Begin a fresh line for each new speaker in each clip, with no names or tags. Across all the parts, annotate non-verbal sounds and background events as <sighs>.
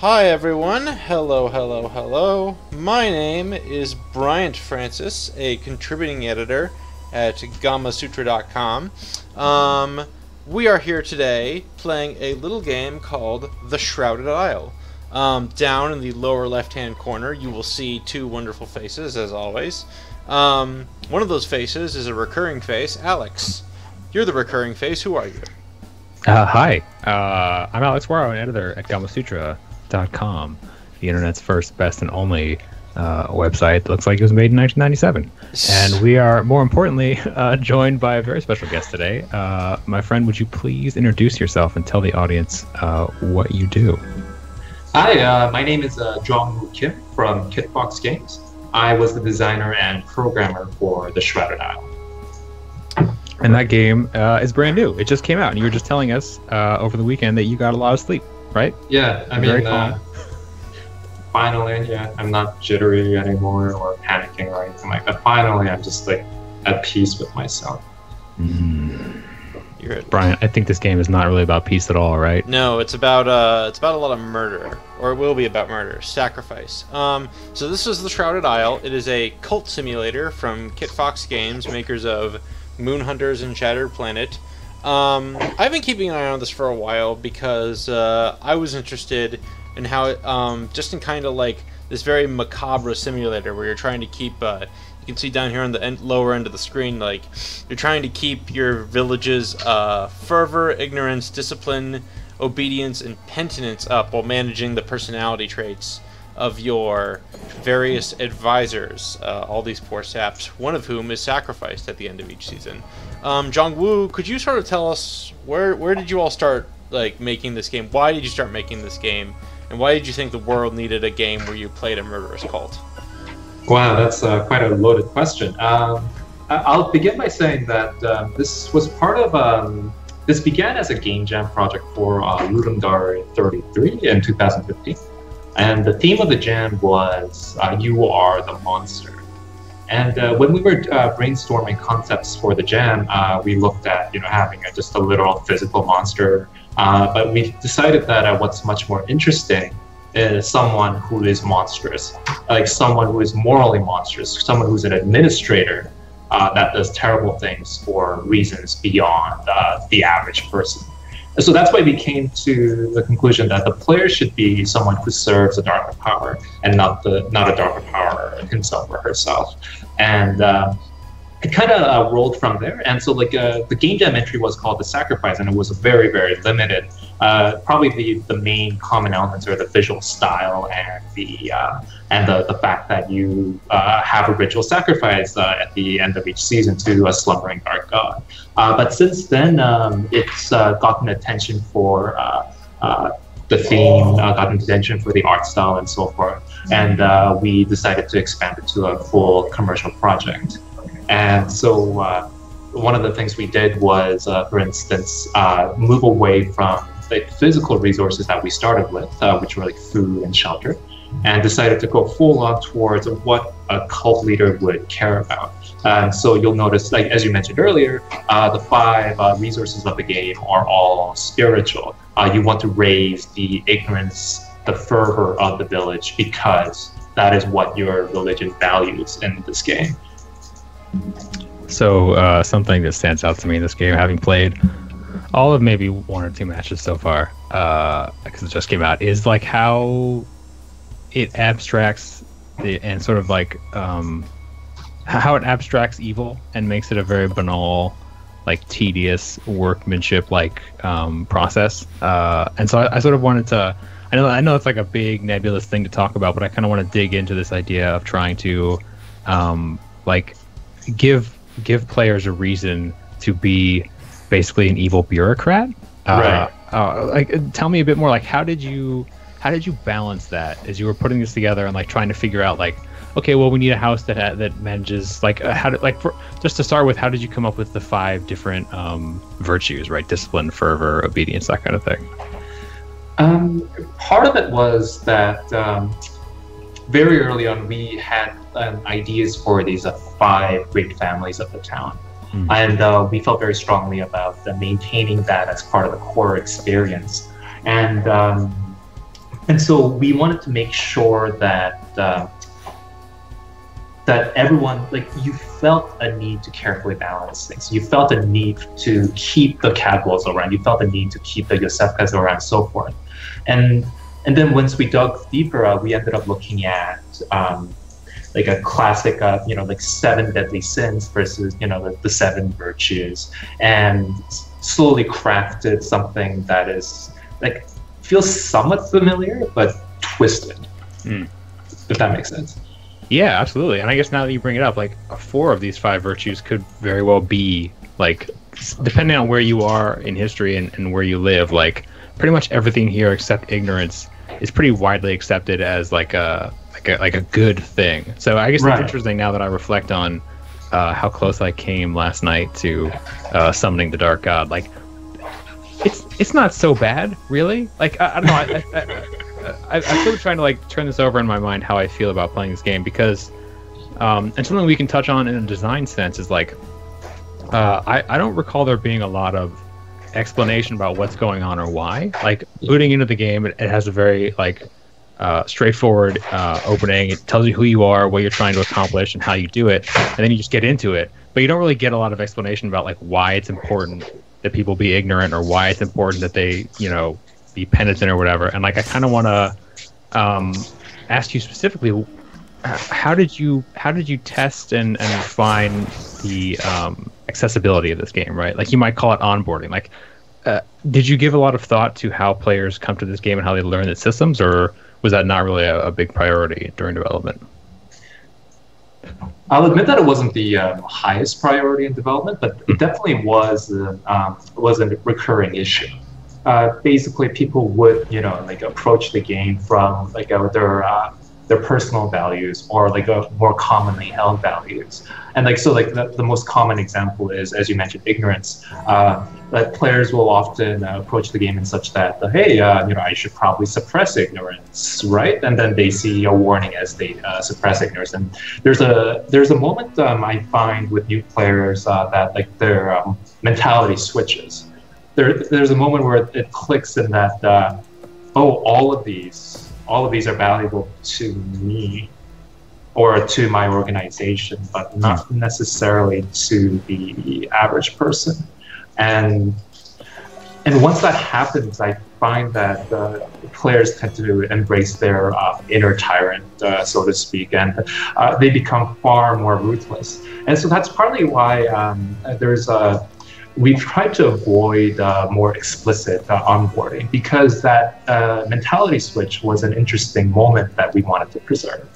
Hi everyone. Hello, hello, hello. My name is Bryant Francis, a contributing editor at Gamasutra.com. Um, we are here today playing a little game called The Shrouded Isle. Um, down in the lower left-hand corner, you will see two wonderful faces, as always. Um, one of those faces is a recurring face, Alex. You're the recurring face. Who are you?
Uh, hi, uh, I'm Alex Wawro, an editor at Gamasutra.com, the internet's first, best, and only uh, website that looks like it was made in 1997. And we are, more importantly, <laughs> uh, joined by a very special guest today. Uh, my friend, would you please introduce yourself and tell the audience uh, what you do?
Hi, uh, my name is uh, Jong Kim from Kitfox Games. I was the designer and programmer for The Shrouded Isle.
And that game uh, is brand new. It just came out, and you were just telling us uh, over the weekend that you got a lot of sleep, right?
Yeah, I mean, uh, finally, yeah, I'm not jittery anymore or panicking or anything like that. Finally, I'm just like at peace with myself.
You're at
Brian, I think this game is not really about peace at all, right?
No, it's about uh, it's about a lot of murder, or it will be about murder, sacrifice. Um, so this is the Shrouded Isle. It is a cult simulator from Kitfox Games, makers of Moon Hunters and Shattered Planet. Um, I've been keeping an eye on this for a while because uh, I was interested in how um, just in kind of like this very macabre simulator where you're trying to keep. Uh, you can see down here on the end, lower end of the screen, like you're trying to keep your village's uh, fervor, ignorance, discipline, obedience, and penitence up while managing the personality traits of your various advisors. Uh, all these poor saps, one of whom is sacrificed at the end of each season. Um, Woo, could you sort of tell us where where did you all start like making this game? Why did you start making this game? And why did you think the world needed a game where you played a murderous cult?
Wow, that's uh, quite a loaded question. Um, I'll begin by saying that um, this was part of. Um, this began as a game jam project for uh, Ludum Dare 33 in 2015, and the theme of the jam was uh, "You are the monster." And uh, when we were uh, brainstorming concepts for the jam, uh, we looked at you know having a, just a literal physical monster, uh, but we decided that uh, what's much more interesting is someone who is monstrous, like someone who is morally monstrous, someone who's an administrator that does terrible things for reasons beyond the average person. So that's why we came to the conclusion that the player should be someone who serves a darker power and not the not a darker power himself or herself. And uh, it kind of uh, rolled from there. And so like uh, the game jam entry was called the sacrifice, and it was a very very limited. Uh, probably the, the main common elements are the visual style and the uh, and the, the fact that you uh, have a ritual sacrifice uh, at the end of each season to a slumbering dark god. Uh, but since then, um, it's uh, gotten attention for the theme, gotten attention for the art style, and so forth. And we decided to expand it to a full commercial project. And so, one of the things we did was, uh, for instance, uh, move away from the physical resources that we started with, uh, which were like food and shelter, and decided to go full on towards what a cult leader would care about. And so you'll notice, like as you mentioned earlier, uh, the five uh, resources of the game are all spiritual. Uh, you want to raise the ignorance, the fervor of the village because that is what your religion values in this game.
So uh, something that stands out to me in this game, having played all of maybe one or two matches so far, because it just came out, is like how it abstracts the and sort of like um, how it abstracts evil and makes it a very banal, like tedious workmanship like um, process. Uh, and so I, I sort of wanted to. I know I know it's like a big nebulous thing to talk about, but I kind of want to dig into this idea of trying to um, like give give players a reason to be basically an evil bureaucrat.
Right.
Uh, uh, like, tell me a bit more. Like, how did you how did you balance that as you were putting this together and like trying to figure out like, okay, well, we need a house that ha- that manages like uh, how did like for, just to start with, how did you come up with the five different um, virtues, right? Discipline, fervor, obedience, that kind of thing.
Um, part of it was that um, very early on we had um, ideas for these uh, five great families of the town.
Mm.
And uh, we felt very strongly about maintaining that as part of the core experience. And um, and so we wanted to make sure that uh, that everyone like you felt a need to carefully balance things. You felt a need to keep the Cadwells around. You felt a need to keep the Iosefkas around, and so forth. And and then once we dug deeper, uh, we ended up looking at um, like a classic, uh, you know, like seven deadly sins versus you know the, the seven virtues, and slowly crafted something that is like feels somewhat familiar but twisted.
Mm.
If that makes sense.
Yeah, absolutely. And I guess now that you bring it up, like four of these five virtues could very well be like, depending on where you are in history and, and where you live, like pretty much everything here except ignorance is pretty widely accepted as like a like a like a good thing. So I guess
Right.
it's interesting now that I reflect on uh, how close I came last night to uh, summoning the dark god. Like, it's it's not so bad, really. Like I, I don't know. I, I, I, I'm still trying to like turn this over in my mind how I feel about playing this game because, um, and something we can touch on in a design sense is like, uh, I I don't recall there being a lot of explanation about what's going on or why. Like booting into the game, it, it has a very like uh, straightforward uh, opening. It tells you who you are, what you're trying to accomplish, and how you do it, and then you just get into it. But you don't really get a lot of explanation about like why it's important that people be ignorant or why it's important that they, you know, be penitent or whatever. And like I kind of want to um, ask you specifically, how did you how did you test and, and refine the um, accessibility of this game? Right, like you might call it onboarding. Like, uh, did you give a lot of thought to how players come to this game and how they learn the systems, or was that not really a, a big priority during development?
I'll admit that it wasn't the um, highest priority in development, but it definitely was uh, um, was a recurring issue. Uh, basically, people would you know like approach the game from like uh, their uh, their personal values or like a more commonly held values, and like so like the, the most common example is as you mentioned ignorance. Uh, that players will often uh, approach the game in such that uh, hey uh, you know I should probably suppress ignorance right, and then they see a warning as they uh, suppress ignorance and there's a there's a moment um, I find with new players uh, that like their um, mentality switches. There, there's a moment where it, clicks in that uh, oh all of these all of these are valuable to me or to my organization, but not necessarily to the average person. And and once that happens, I find that uh, players tend to embrace their uh, inner tyrant, uh, so to speak, and uh, they become far more ruthless. And so that's partly why um, there's a we've tried to avoid uh, more explicit uh, onboarding because that uh, mentality switch was an interesting moment that we wanted to preserve.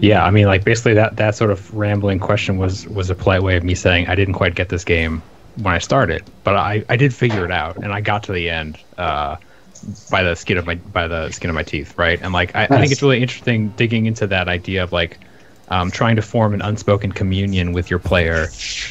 Yeah, I mean, like basically that that sort of rambling question was was a polite way of me saying I didn't quite get this game when I started, but I I did figure it out and I got to the end uh, by the skin of my by the skin of my teeth, right? And like I, I think it's really interesting digging into that idea of like um, trying to form an unspoken communion with your player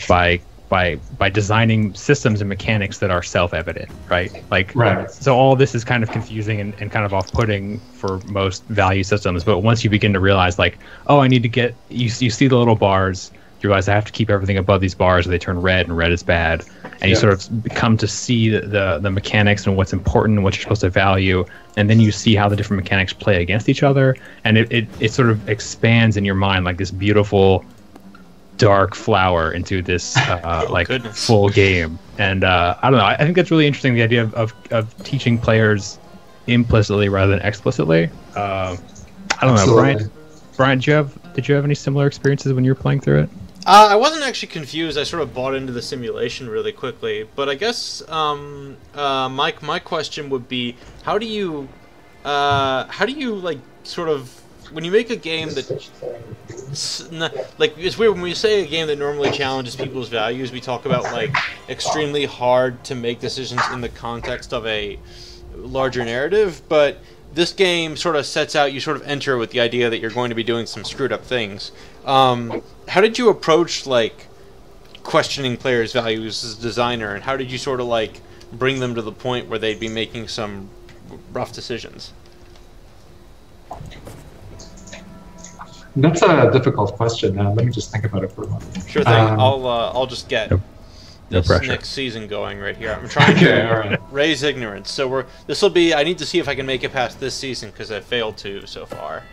by by by designing systems and mechanics that are self-evident, right? Like
Right.
so all this is kind of confusing and, and kind of off-putting for most value systems but once you begin to realize like oh i need to get you, you see the little bars you realize i have to keep everything above these bars or they turn red and red is bad and you sort of come to see the, the the mechanics and what's important and what you're supposed to value and then you see how the different mechanics play against each other and it, it, it sort of expands in your mind like this beautiful dark flower into this <laughs> uh, like
goodness.
full game and uh, i don't know I, I think that's really interesting the idea of, of, of teaching players implicitly rather than explicitly uh, i don't know brian brian did you have did you have any similar experiences when you were playing through it
Uh, I wasn't actually confused. I sort of bought into the simulation really quickly. But I guess um, uh, my my question would be, how do you, uh, how do you like sort of when you make a game that, like it's weird when we say a game that normally challenges people's values. We talk about like extremely hard to make decisions in the context of a larger narrative, but this game sort of sets out you sort of enter with the idea that you're going to be doing some screwed up things. Um, how did you approach like questioning players' values as a designer, and how did you sort of like bring them to the point where they'd be making some rough decisions?
That's a difficult question. Uh, let me just think about it for a moment.
Sure thing.
Um,
I'll uh, I'll just get
Yep. No
this
pressure.
next season going right here. I'm trying
Okay,
to
all right.
raise ignorance. So we're this will be. I need to see if I can make it past this season because I failed to so far.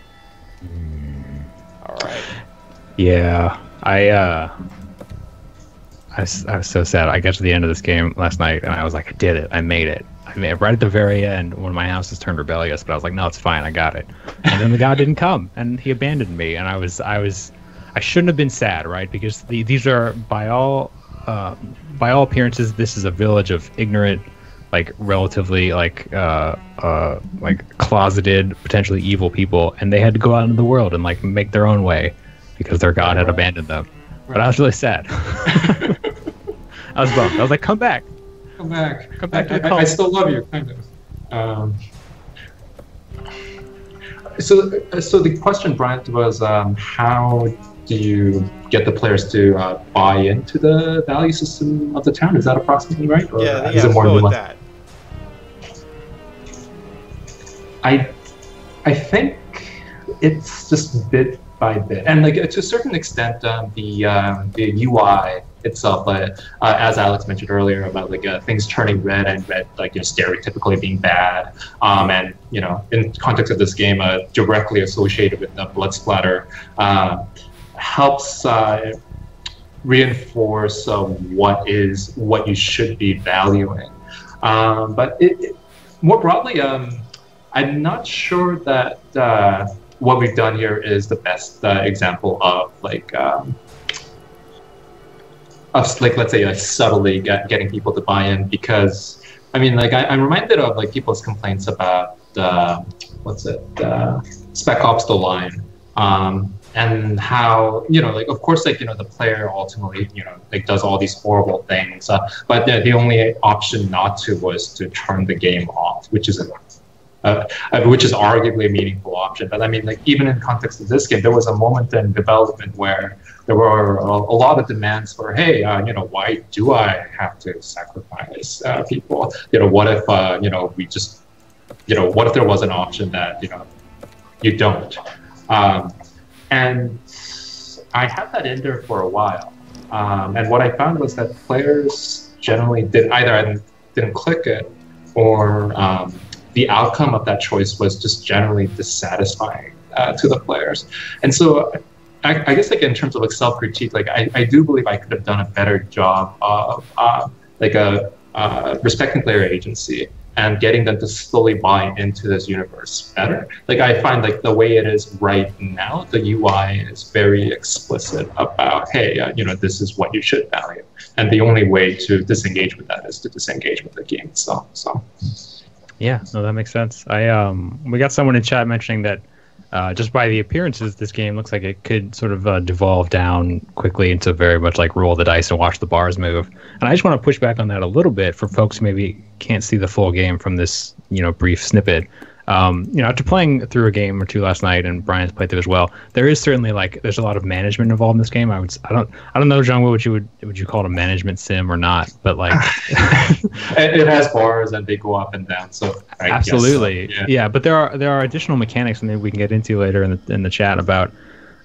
All right.
Yeah, I uh, I I was so sad. I got to the end of this game last night, and I was like, I did it. I made it. I it right at the very end when my house has turned rebellious. But I was like, no, it's fine. I got it. And then the guy didn't come, and he abandoned me. And I was, I was, I shouldn't have been sad, right? Because the, these are by all, uh, by all appearances, this is a village of ignorant, like relatively like uh, uh, like closeted, potentially evil people, and they had to go out into the world and like make their own way because their god had abandoned them. But I was really sad. <laughs> I was bummed. I was like, "Come back."
Come back.
Come back
I, I. I still love you, kind of. Um, so, uh, so the question, Bryant, was um, how do you get the players to uh, buy into the value system of the town? Is that approximately right? Or
Yeah.
is
Yeah.
it more
go with
nuanced?
that.
I, I think it's just bit by bit, and like to a certain extent, um, the um, the UI itself, But uh, as Alex mentioned earlier about like uh, things turning red and red, like you know, stereotypically being bad, um, and you know, in context of this game, uh, directly associated with the blood splatter, uh, helps. Uh, reinforce uh, what is what you should be valuing um, but it, it- more broadly um, I'm not sure that uh, what we've done here is the best example of like um, of like let's say like subtly get, getting people to buy in because I mean like I, I'm reminded of like people's complaints about uh, what's it uh, Spec Ops: The Line. Um, and how you know like of course like you know the player ultimately you know like does all these horrible things uh, but the, the only option not to was to turn the game off which is a uh, which is arguably a meaningful option. But I mean, like even in context of this game, there was a moment in development where there were a, a lot of demands for, hey, uh, you know, why do I have to sacrifice uh, people? You know, what if, uh, you know, we just, you know, what if there was an option that you know you don't? Um, and I had that in there for a while. Um, and what I found was that players generally did either didn't click it or um, the outcome of that choice was just generally dissatisfying uh, to the players. And so I, I guess like in terms of like self-critique, like I, I do believe I could have done a better job of uh, like a uh, respecting player agency and getting them to slowly buy into this universe better. Like I find like the way it is right now, the UI is very explicit about, hey, uh, you know, this is what you should value, and the only way to disengage with that is to disengage with the game itself. So.
Yeah, no, that makes sense. I um, we got someone in chat mentioning that uh, just by the appearances, this game looks like it could sort of uh, devolve down quickly into very much like roll the dice and watch the bars move. And I just want to push back on that a little bit for folks who maybe can't see the full game from this, you know, brief snippet. Um, you know, after playing through a game or two last night, and Brian's played through as well, there is certainly like there's a lot of management involved in this game. I would, s- I don't, I don't know, John, what would you would would you call it a management sim or not? But like, <laughs>
it, it has bars and they go up and down. So I guess so,
Absolutely,
yeah.
yeah. But there are there are additional mechanics, and maybe we can get into later in the in the chat about,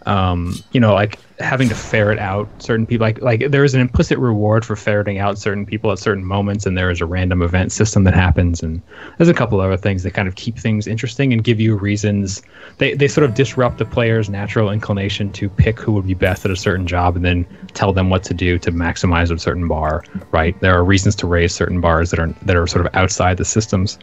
um, you know, like having to ferret out certain people. Like like there is an implicit reward for ferreting out certain people at certain moments, and there is a random event system that happens, and there's a couple other things that kind of keep things interesting and give you reasons. They they sort of disrupt the player's natural inclination to pick who would be best at a certain job, and then tell them what to do to maximize a certain bar. Right? There are reasons to raise certain bars that are that are sort of outside the systems.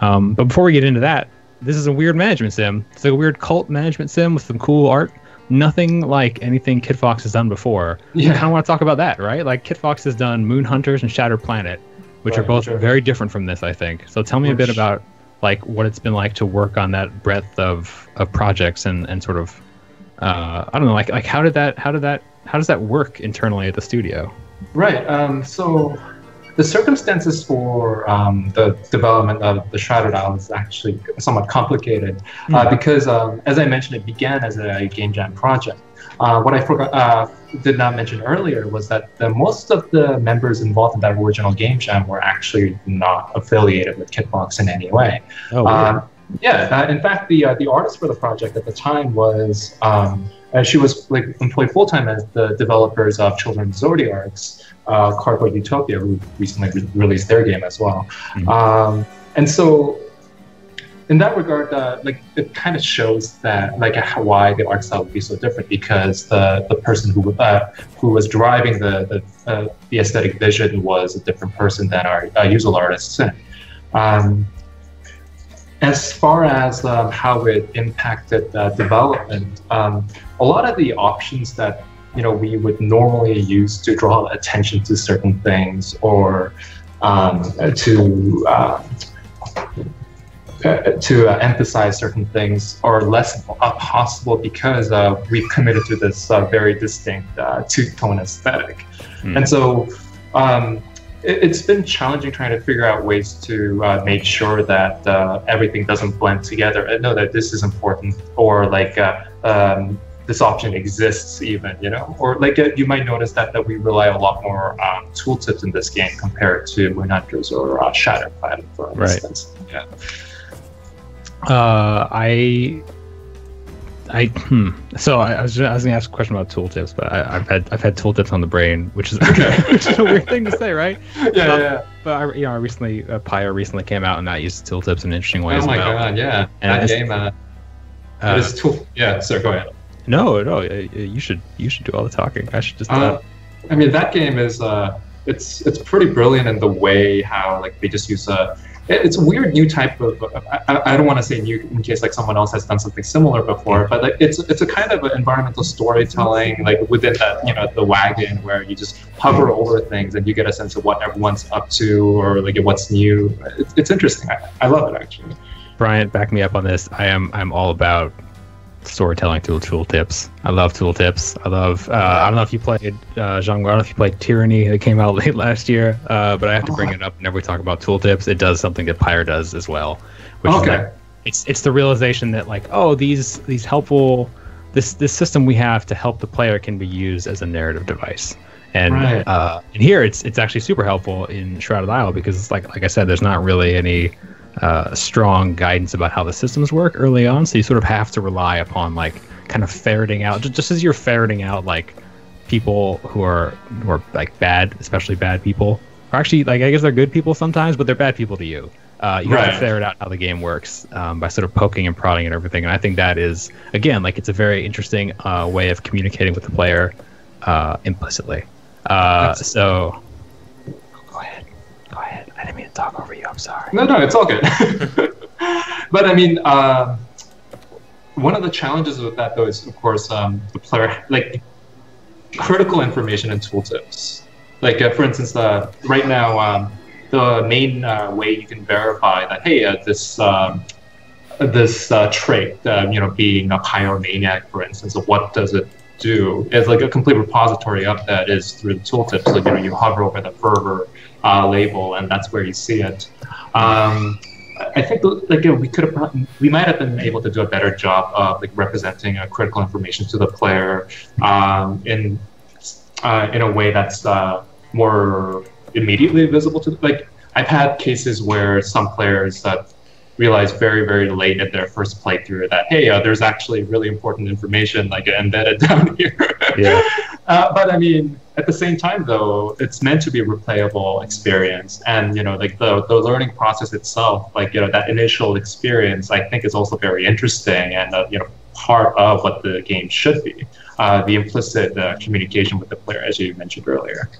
Um, but before we get into that, this is a weird management sim. It's like a weird cult management sim with some cool art. Nothing like anything Kitfox has done before.
Yeah.
I kind of want to talk about that, right? Like Kitfox has done Moon Hunters and Shattered Planet, which are both
sure.
very different from this, I think. So tell me a bit about like what it's been like to work on that breadth of, of projects and, and sort of uh, I don't know, like like how did that how did that how does that work internally at the studio?
Right. Um, so the circumstances for um, the development of the Shrouded Isle is actually somewhat complicated uh, because, um, as I mentioned, it began as a game jam project. Uh, what I forgot, uh, did not mention earlier was that the, most of the members involved in that original game jam were actually not affiliated with Kitfox in any way.
Oh,
Um, yeah, uh, in fact, the uh, the artist for the project at the time was um, she was like employed full time as the developers of Children's Zodiarcs, uh, Cardboard Utopia, who recently re- released their game as well.
Mhm.
Um, and so, in that regard, uh, like it kind of shows that like why the art style would be so different because the the person who uh, who was driving the the, uh, the aesthetic vision was a different person than our uh, usual artists. Um, as far as um, how it impacted uh, development, um, a lot of the options that you know we would normally use to draw attention to certain things or um, to uh, uh, to uh, emphasize certain things are less uh, possible because uh, we've committed to this uh, very distinct uh, two-tone aesthetic,
Hmm.
and so um, it, it's been challenging trying to figure out ways to uh, make sure that uh, everything doesn't blend together. I know that this is important, or like uh, um, this option exists, even you know, or like uh, you might notice that that we rely a lot more on tooltips in this game compared to Moon Hunters or uh, Shattered Planet,
for
instance. Right. Yeah.
Uh, I, I, hmm. So I, I was, I was gonna ask a question about tooltips, but I, I've had I've had tooltips on the brain, which is which is a weird thing to say, right? <laughs>
yeah, yeah, yeah.
But I, you know, I recently uh, Pyre recently came out and that used tooltips in an interesting way
Oh my
well.
god, yeah.
And
that game, uh,
Uh,
tool. Yeah, sir, go ahead.
No, no, uh, you should you should do all the talking. I should just. Uh,
Uh, I mean, that game is uh, it's it's pretty brilliant in the way how like they just use a. It's a weird new type of. I, I- don't want to say new in case like someone else has done something similar before, but like it's it's a kind of an environmental storytelling like within that you know the wagon where you just hover over things and you get a sense of what everyone's up to or like what's new. It's, it's interesting. I, I love it actually.
Bryant, back me up on this. I am I'm all about storytelling tool tooltips. I love tooltips. I love. Uh, I don't know if you played uh, Jean. I don't know if you played Tyranny. It came out <laughs> late last year, uh, but I have to bring it up whenever we talk about tooltips. It does something that Pyre does as well, which is
Okay.
like, it's it's the realization that like oh these these helpful this this system we have to help the player can be used as a narrative device. And
Right.
uh, and here it's it's actually super helpful in Shrouded Isle because it's like like I said, there's not really any uh, strong guidance about how the systems work early on, so you sort of have to rely upon like kind of ferreting out just, just as you're ferreting out like people who are who are like bad, especially bad people. Or actually, like I guess they're good people sometimes, but they're bad people to you. Uh, you have to ferret out how the game works um, by sort of poking and prodding and everything. And I think that is again like it's a very interesting uh, way of communicating with the player uh, implicitly. Uh, so go ahead, go ahead. I didn't mean to talk over you. I'm sorry.
No, no, it's all good. <laughs> but I mean, um, one of the challenges with that, though, is of course um, the player like critical information and tooltips. Like, uh, for instance, uh, right now, um, the main uh, way you can verify that hey, uh, this um, this uh, trait, uh, you know, being a pyromaniac, for instance, what does it do, is like a complete repository of that is through the tooltips. So you know, you hover over the fervor uh, label, and that's where you see it. Um, I think like uh, we could have we might have been able to do a better job of like representing uh, critical information to the player um, in uh, in a way that's uh, more immediately visible to the, like I've had cases where some players that realize very very late at their first playthrough that hey uh, there's actually really important information like embedded <laughs> down here
Yeah. <laughs>
uh, but I mean, at the same time, though, it's meant to be a replayable experience, and you know, like the the learning process itself, like you know, that initial experience, I think is also very interesting, and uh, you know, part of what the game should be, uh, the implicit uh, communication with the player, as you mentioned earlier.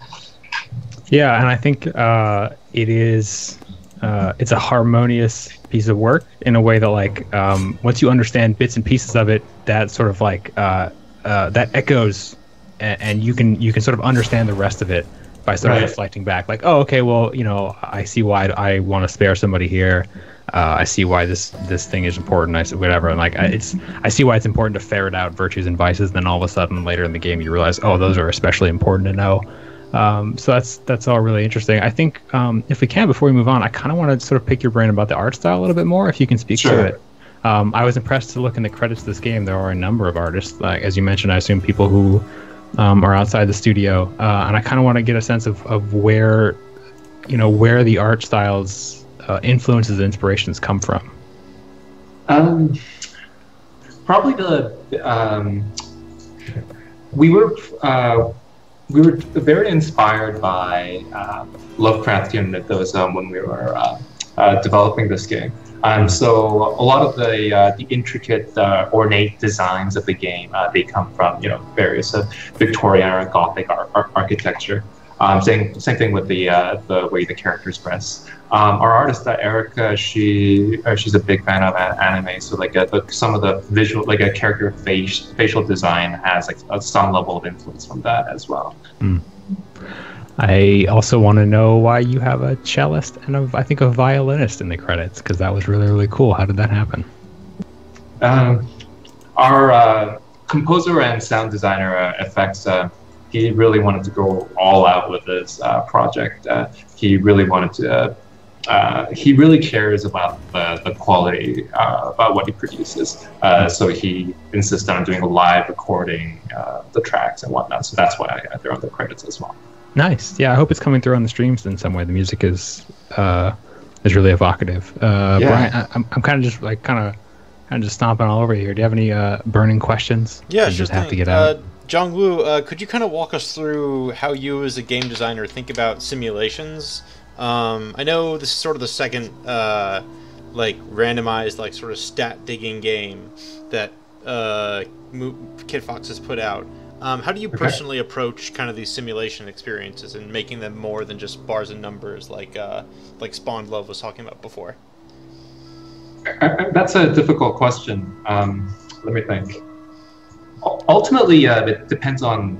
Yeah, and I think uh, it is uh, it's a harmonious piece of work in a way that like um, once you understand bits and pieces of it, that sort of like uh, uh, that echoes, and, and you can you can sort of understand the rest of it by sort of
Right.
reflecting back, like oh okay, well you know I see why I want to spare somebody here. Uh, I see why this this thing is important. I see whatever, and like I, it's I see why it's important to ferret out virtues and vices. Then all of a sudden later in the game you realize oh those are especially important to know. Um, so that's that's all really interesting. I think um, if we can, before we move on, I kind of want to sort of pick your brain about the art style a little bit more, if you can speak to it. Um, I was impressed to look in the credits of this game. There are a number of artists, like as you mentioned. I assume people who um, are outside the studio, uh, and I kind of want to get a sense of, of where, you know, where the art styles, uh, influences, and inspirations come from.
Um, probably the um, we were uh, we were very inspired by uh, Lovecraftian mythos when we were uh, uh, developing this game. Um, so a lot of the uh, the intricate, uh, ornate designs of the game uh, they come from you know various Victorian or Gothic ar- ar- architecture. Um, same same thing with the the way the characters dress. Um, our artist uh, Erica, she uh, she's a big fan of anime, so like uh, some of the visual, like a character face, facial design has like some level of influence from that as well.
Mm. I also want to know why you have a cellist and a, I think a violinist in the credits because that was really really cool. How did that happen?
Um, our uh, composer and sound designer uh, effects uh, he really wanted to go all out with this uh, project. Uh, he really wanted to uh, he really cares about the, the quality about what he produces. So he insists on doing a live recording the tracks and whatnot. So that's why I, they're on the credits as well.
Nice. Yeah, I hope it's coming through on the streams in some way. The music is uh, is really evocative. Uh, yeah. Brian, I, am I'm kind of just like kind of kind of just stomping all over here. Do you have any burning questions?
Yeah, sure just thing. have to get out. Jongwoo, could you kind of walk us through how you, as a game designer, think about simulations? Um, I know this is sort of the second, uh, like randomized, like sort of stat digging game that uh, Kitfox has put out. Um, how do you okay. personally approach kind of these simulation experiences and making them more than just bars and numbers, like uh, like Spawned Love was talking about before?
That's a difficult question. Um, let me think. Ultimately, uh, it depends on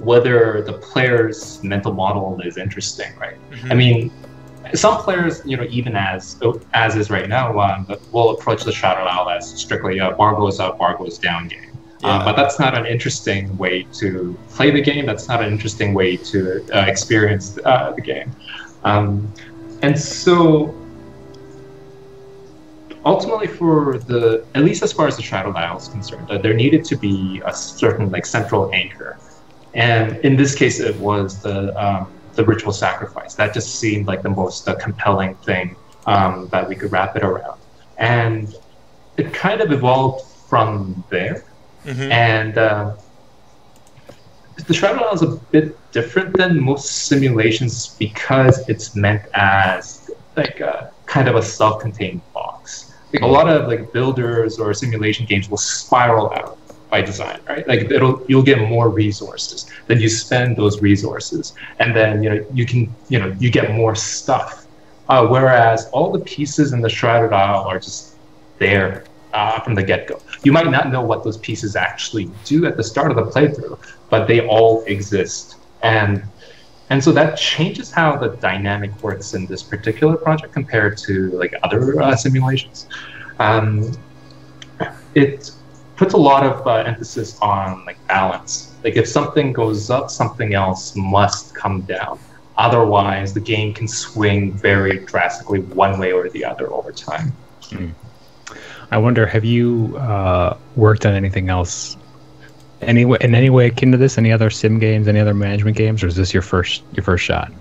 whether the player's mental model is interesting, right? Mm-hmm. I mean, some players, you know, even as as is right now, um, will approach the Shrouded Isle as strictly a bar goes up, bar goes down game. Uh, but that's not an interesting way to play the game. That's not an interesting way to uh, experience uh, the game. Um, and so, ultimately, for the at least as far as the Shrouded Isle is concerned, uh, there needed to be a certain like central anchor and in this case, it was the um, the ritual sacrifice. That just seemed like the most uh, compelling thing um, that we could wrap it around. And it kind of evolved from there. Mm-hmm. And uh, the Isle is a bit different than most simulations because it's meant as like a, kind of a self-contained box. Like a lot of like builders or simulation games will spiral out by design, right? Like it'll you'll get more resources. Then you spend those resources, and then you know you can you know you get more stuff. Uh, whereas all the pieces in the Shrouded Isle are just there uh, from the get-go. You might not know what those pieces actually do at the start of the playthrough, but they all exist, and and so that changes how the dynamic works in this particular project compared to like other uh, simulations. Um, it puts a lot of uh, emphasis on like balance. Like if something goes up, something else must come down. Otherwise, the game can swing very drastically one way or the other over time. Mm.
I wonder, have you uh, worked on anything else? Any in any way akin to this? Any other sim games? Any other management games? Or is this your first your first shot?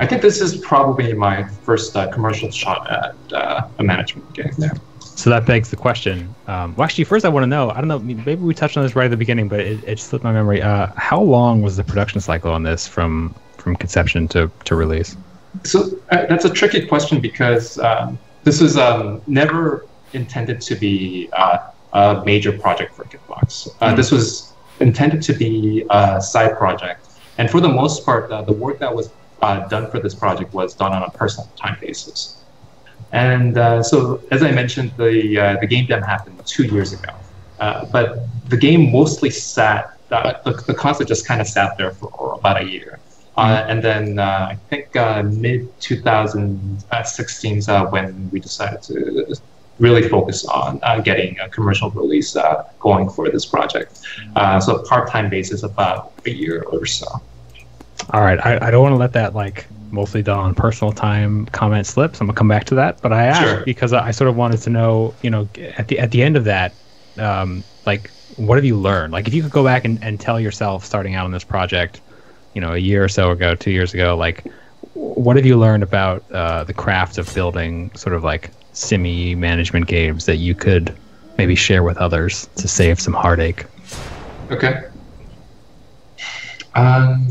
I think this is probably my first uh, commercial shot at uh, a management game. There.
So that begs the question. Um, well, actually, first I want to know. I don't know. Maybe we touched on this right at the beginning, but it, it slipped my memory. Uh, how long was the production cycle on this from from conception to, to release?
So uh, that's a tricky question because um, this was um, never intended to be uh, a major project for Kitfox. Mm-hmm. This was intended to be a side project, and for the most part, uh, the work that was uh, done for this project was done on a personal time basis. And uh, so, as I mentioned, the uh, the game demo happened two years ago, uh, but the game mostly sat. Uh, the, the concept just kind of sat there for about a year, uh, mm-hmm. and then uh, I think mid 2016 is when we decided to really focus on getting a commercial release going for this project. so, part time basis, about a year or so.
All right, I, I don't want to let that like mostly done on personal time comment slips. I'm gonna come back to that, but I asked sure. because I, sort of wanted to know, you know, at the at the end of that, um, like, what have you learned? Like, if you could go back and, and tell yourself starting out on this project, you know, a year or so ago, two years ago, like, what have you learned about uh, the craft of building sort of like simi management games that you could maybe share with others to save some heartache?
Okay. Um,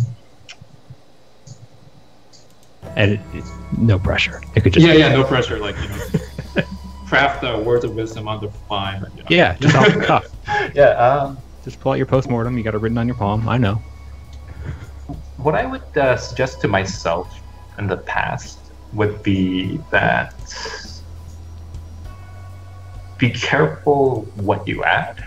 And it, it- no pressure. It could just
yeah, yeah, no pressure. Like you know, <laughs> craft the words of wisdom on the fly. You know.
yeah, just off the cuff. <laughs>
yeah. Um,
Just pull out your postmortem. You got it written on your palm. I know.
what I would uh, suggest to myself in the past would be that be careful what you add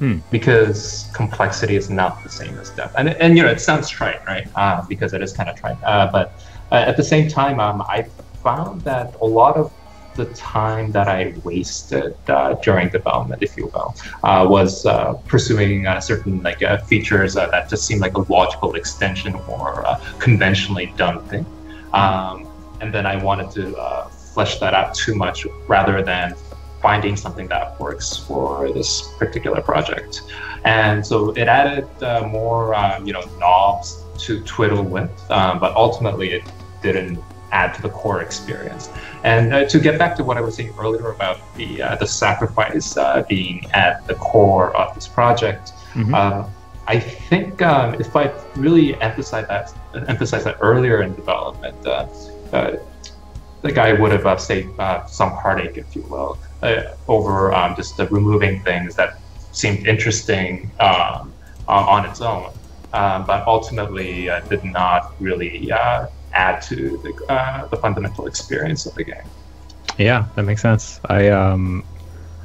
Hmm.
because complexity is not the same as depth. And, and you know, it sounds trite, right? Uh, because it is kind of trite. Uh, but uh, at the same time, um, I found that a lot of the time that I wasted uh, during development, if you will, uh, was uh, pursuing uh, certain like uh, features uh, that just seemed like a logical extension or conventionally done thing. Um, and then I wanted to uh, flesh that out too much rather than finding something that works for this particular project. And so it added uh, more, um, you know, knobs to twiddle with, um, but ultimately it didn't add to the core experience. And uh, to get back to what I was saying earlier about the uh, the sacrifice uh, being at the core of this project,
Mhm.
uh, I think um, if I really emphasize that emphasize that earlier in development, uh, uh, the guy would have uh, saved uh, some heartache, if you will, uh, over um, just removing things that seemed interesting um, on its own, um, but ultimately uh, did not really uh, add to the, the fundamental experience of the game.
Yeah, that makes sense. I um,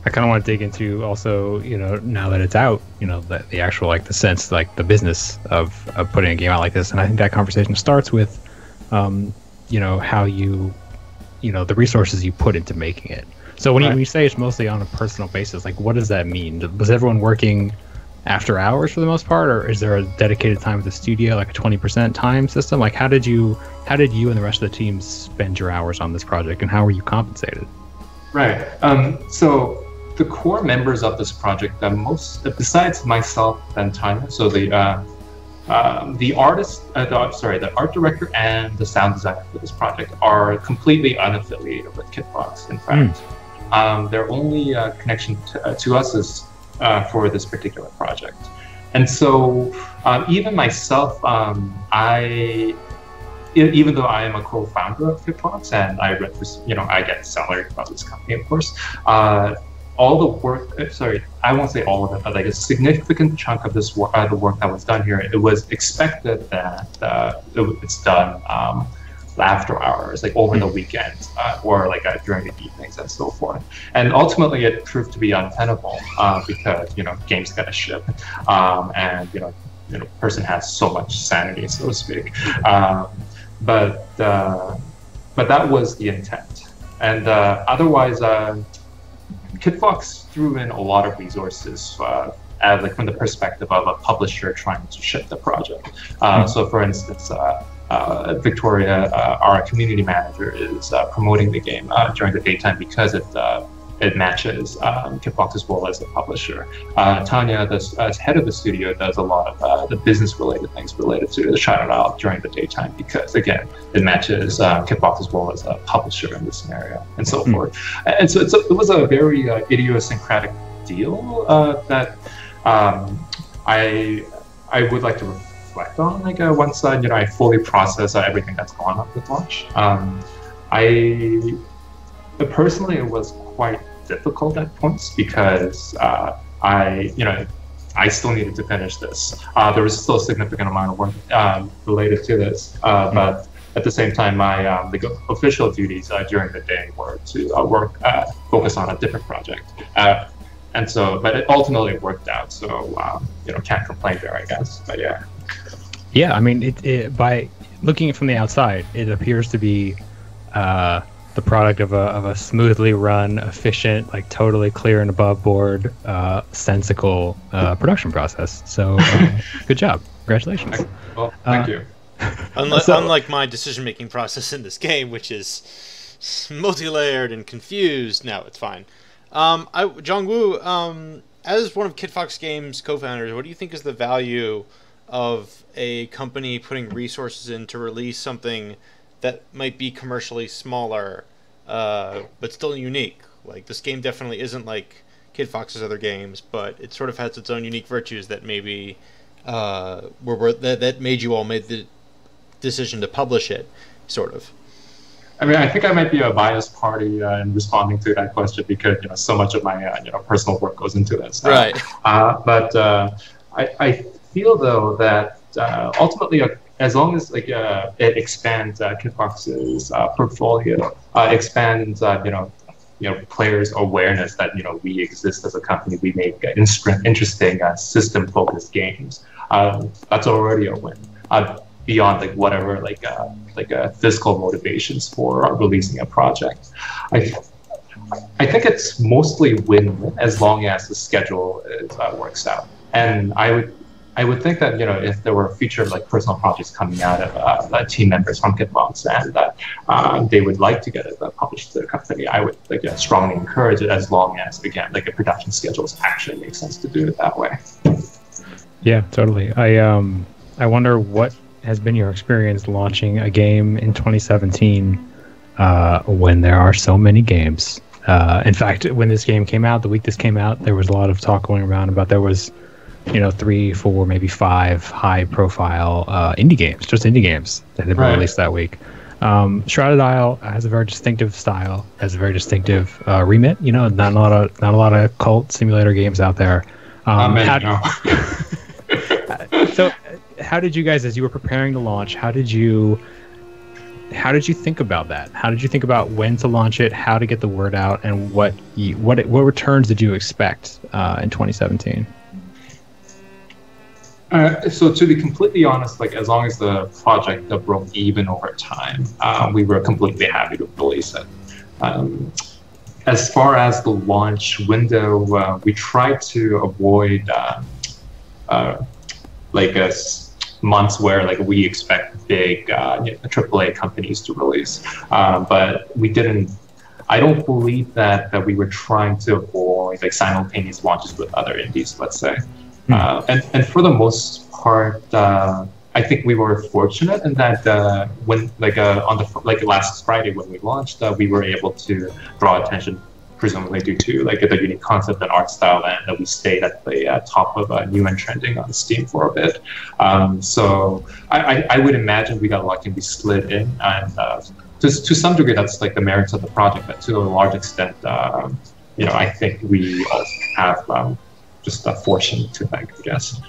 I kind of want to dig into also, you know, now that it's out, you know, the, the actual like the sense, like the business of, of putting a game out like this, and I think that conversation starts with, um, you know, how you, you know, the resources you put into making it. So when, you, when you say it's mostly on a personal basis, like what does that mean? Was everyone working after hours for the most part, or is there a dedicated time at the studio, like a twenty percent time system? Like how did you, how did you and the rest of the team spend your hours on this project, and how were you compensated?
Right. Um, so the core members of this project, uh, most besides myself and Tanya, so the uh, um, the artist, uh, the, sorry, the art director and the sound designer for this project are completely unaffiliated with Kitfox. In fact, um, their only uh, connection to, uh, to us is uh, for this particular project. And so, um, even myself, um, I even though I am a co-founder of Kitfox and I you know I get salary from this company, of course. Uh, all the work, uh, sorry, I won't say all of it, but like a significant chunk of this work, uh, the work that was done here, it was expected that uh, it, it's done um, after hours, like over the weekend uh, or like uh, during the evenings and so forth. And ultimately, it proved to be untenable uh, because you know games gotta ship, um, and you know you know person has so much sanity, so to speak. Um, but uh, but that was the intent, and uh, otherwise, uh, Kitfox threw in a lot of resources. Uh, at, like from the perspective of a publisher trying to ship the project. Uh, So, for instance, uh, uh, Victoria, uh, our community manager, is uh, promoting the game uh, during the daytime because it uh, it matches um, Kitfox's role as a publisher. Uh, Tanya, the as head of the studio, does a lot of uh, the business-related things related to the Shrouded Isle during the daytime because, again, it matches uh, Kitfox's role as a publisher in this scenario, and so
Hmm.
forth. And so it's a, it was a very uh, idiosyncratic deal uh, that um, I I would like to reflect on. Like uh, once uh, you know I fully process uh, everything that's gone on with launch. Um, I personally it was quite difficult at points because uh, I you know I still needed to finish this. Uh, there was still a significant amount of work um, related to this, uh, but at the same time, my um, the official duties uh, during the day were to uh, work uh, focus on a different project. Uh, and so, but it ultimately worked out. So, um, you know, can't complain there, I guess. But yeah.
Yeah, I mean, it, it by looking from the outside, it appears to be uh, the product of a, of a smoothly run, efficient, like totally clear and above board, uh, sensical uh, production process. So, uh, <laughs> good job, congratulations.
Well, thank
Uh,
you.
Unlike,
So-
unlike my decision-making process in this game, which is multi-layered and confused. Now it's fine. Um, I, Jongwoo, um, as one of Kitfox Games co-founders, what do you think is the value of a company putting resources in to release something that might be commercially smaller, uh, but still unique? Like this game definitely isn't like Kitfox's other games, but it sort of has its own unique virtues that maybe uh, were, were that, that made you all make the decision to publish it, sort of?
I mean, I think I might be a biased party uh, in responding to that question because you know so much of my uh, you know personal work goes into this.
Right.
Uh, but uh, I, I feel though that uh, ultimately, uh, as long as like it expands uh, Kitfox's portfolio, expands you know you know players' awareness that you know we exist as a company, we make interesting system-focused games. That's already a win beyond like whatever like uh, like uh, physical motivations for releasing a project. I I think it's mostly win as long as the schedule is, uh, works out. And I would I would think that you know if there were future like personal projects coming out of uh, team members from Kitfox and that um, they would like to get it uh, published to the company, I would like uh, strongly encourage it as long as again like a production schedules actually make sense to do it that way.
Yeah, totally. I um I wonder what has been your experience launching a game in 2017 uh, when there are so many games? Uh, in fact, when this game came out, the week this came out, there was a lot of talk going around about there was, you know, three, four, maybe five high-profile uh, indie games, just indie games that been right. released that week. Um, Shrouded Isle has a very distinctive style, has a very distinctive uh, remit. You know, not a lot of not a lot of cult simulator games out there.
Um, how, no. <laughs>
so how did you guys, as you were preparing to launch, how did you how did you think about that? How did you think about when to launch it, how to get the word out, and what you, what what returns did you expect uh, in 2017?
Uh, so to be completely honest, like as long as the project broke even over time, uh, we were completely happy to release it. Um, as far as the launch window, uh, we tried to avoid uh, uh, like a months where like we expect big uh, you know, AAA companies to release, uh, but we didn't. I don't believe that that we were trying to avoid like simultaneous launches with other indies. Let's say, hmm. uh, and and for the most part. Uh, I think we were fortunate in that uh, when, like, uh, on the like last Friday when we launched, we were able to draw attention presumably due to like the unique concept and art style, and that we stayed at the uh, top of uh, new and trending on Steam for a bit. Um, so I, I, I, would imagine we got lucky and we slid in, and uh, to, to some degree, that's like the merits of the project. But to a large extent, um, you know, I think we also have um, just a fortune to I guess.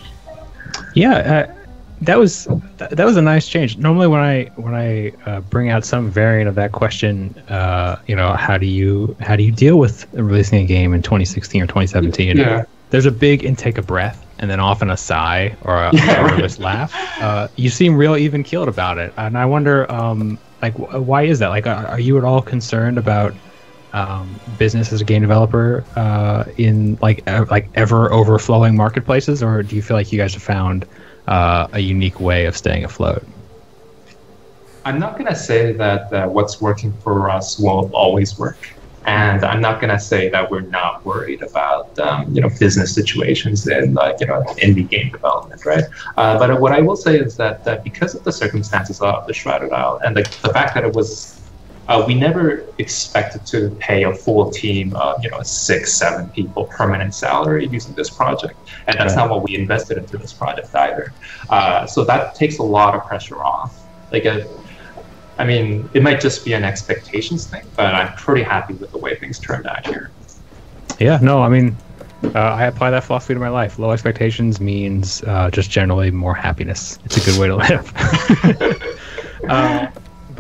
Yeah, uh, that was that was a nice change. Normally, when I when I uh, bring out some variant of that question, uh, you know, how do you how do you deal with releasing a game in 2016 or 2017?
Yeah.
There's a big intake of breath, and then often a sigh or a, yeah, right. laugh. Uh, you seem real even keeled about it, and I wonder, um, like, why is that? Like, are, are you at all concerned about um, business as a game developer uh, in like like ever overflowing marketplaces, or do you feel like you guys have found uh, a unique way of staying afloat?
I'm not going to say that uh, what's working for us will always work. And I'm not going to say that we're not worried about, um, you know, business situations in like, you know, indie game development, right? Uh, but what I will say is that, that because of the circumstances of the Shrouded Isle and the, the fact that it was uh, we never expected to pay a full team of you know six, seven people permanent salary using this project, and that's right. not what we invested into this project either. Uh, so that takes a lot of pressure off. Like a, uh, I mean, it might just be an expectations thing, but I'm pretty happy with the way things turned out here.
Yeah, no, I mean, uh, I apply that philosophy to my life. Low expectations means uh, just generally more happiness. It's a good way to <laughs> live. <laughs> uh,